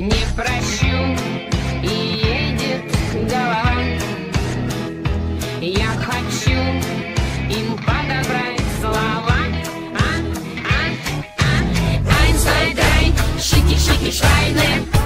не прощу И едет вдова Я хочу им подобрать слова а, а, а. Ein, zwei, drei, шики-шики-швайны